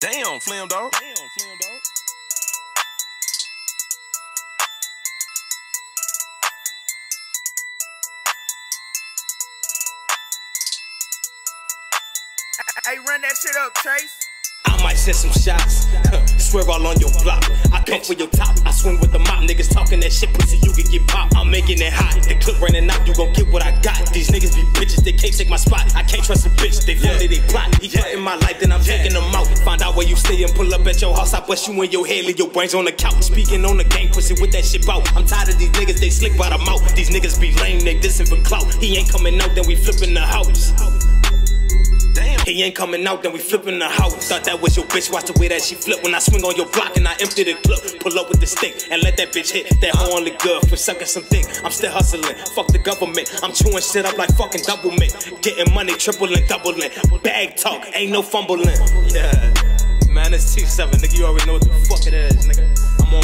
Damn, Flim dog. Hey, run that shit up, Chase. I might send some shots. Swear all on your block. I come for your top. I swing with the mop. Niggas talking that shit, pussy, you can get popped. Making it hot. The clip running out, you gon' get what I got. These niggas be bitches, they can't take my spot. I can't trust a bitch, they yeah. they plot. He yeah. in my life, then I'm yeah. taking them out. Find out where you stay and pull up at your house. I bust you in your head, leave your brains on the couch. Speaking on the game, pussy with that shit bout. I'm tired of these niggas, they slick by the mouth. These niggas be lame, they dissing for clout. He ain't coming out, then we flipping the house. He ain't coming out, then we flipping the house. Thought that was your bitch, watch the way that she flip when I swing on your block and I empty the clip. Pull up with the stick and let that bitch hit. That hoe only good for sucking some dick. I'm still hustling, fuck the government. I'm chewing shit up like fucking Doublemint. Getting money, tripling, doubling. Bag talk, ain't no fumbling. Yeah, man, it's T7, nigga. You already know what the fuck it is, nigga. I'm